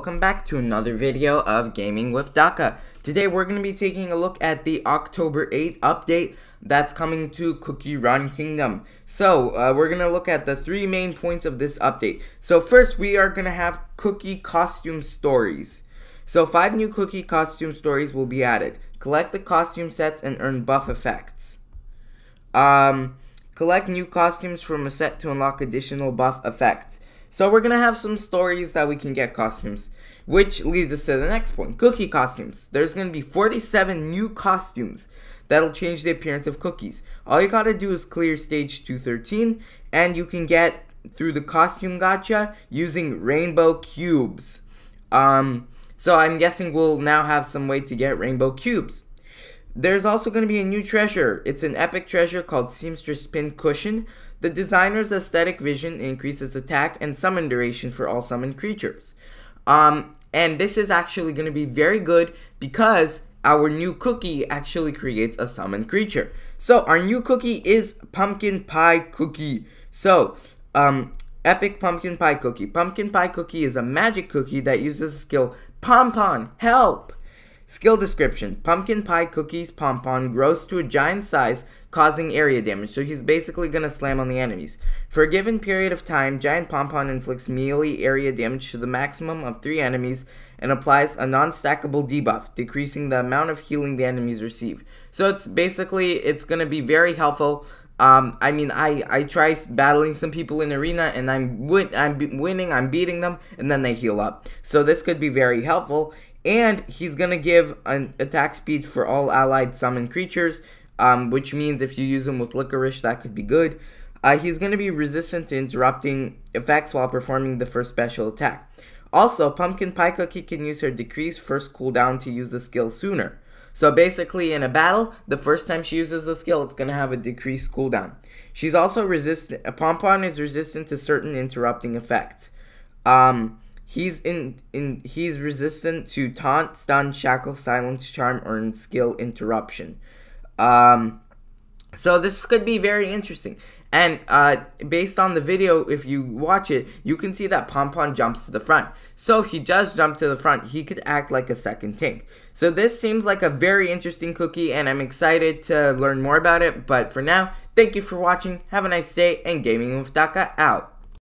welcome back to another video of Gaming with Daka. Today we're going to be taking a look at the October 8th update that's coming to Cookie Run Kingdom. So, uh, we're going to look at the three main points of this update. So first, we are going to have Cookie Costume Stories. So five new Cookie Costume Stories will be added. Collect the costume sets and earn buff effects. Um, collect new costumes from a set to unlock additional buff effects. So we're gonna have some stories that we can get costumes, which leads us to the next point, cookie costumes. There's gonna be 47 new costumes that'll change the appearance of cookies. All you gotta do is clear stage 213, and you can get through the costume gacha using rainbow cubes. Um, so I'm guessing we'll now have some way to get rainbow cubes. There's also going to be a new treasure. It's an epic treasure called Seamstress Pin Cushion. The designer's aesthetic vision increases attack and summon duration for all summoned creatures. Um, and this is actually going to be very good because our new cookie actually creates a summoned creature. So our new cookie is Pumpkin Pie Cookie. So, um, Epic Pumpkin Pie Cookie. Pumpkin Pie Cookie is a magic cookie that uses the skill Pompon, help! Skill description Pumpkin Pie Cookie's Pompon grows to a giant size, causing area damage, so he's basically gonna slam on the enemies. For a given period of time, Giant Pompon inflicts melee area damage to the maximum of 3 enemies and applies a non-stackable debuff, decreasing the amount of healing the enemies receive. So it's basically, it's gonna be very helpful. Um, I mean, I, I try battling some people in arena and I'm win I'm winning, I'm beating them, and then they heal up. So this could be very helpful and he's to give an attack speed for all allied summon creatures, um, which means if you use him with Licorice, that could be good. Uh, he's to be resistant to interrupting effects while performing the first special attack. Also, Pumpkin Pie Cookie can use her decreased first cooldown to use the skill sooner. So basically, in a battle, the first time she uses the skill, it's going to have a decreased cooldown. She's also resistant. A Pompon is resistant to certain interrupting effects. Um, He's in in he's resistant to taunt, stun, shackle, silence, charm, or skill interruption. Um, so this could be very interesting. And uh, based on the video, if you watch it, you can see that Pompon jumps to the front. So if he does jump to the front, he could act like a second tank. So this seems like a very interesting cookie, and I'm excited to learn more about it. But for now, thank you for watching. Have a nice day, and Gaming with Daka out.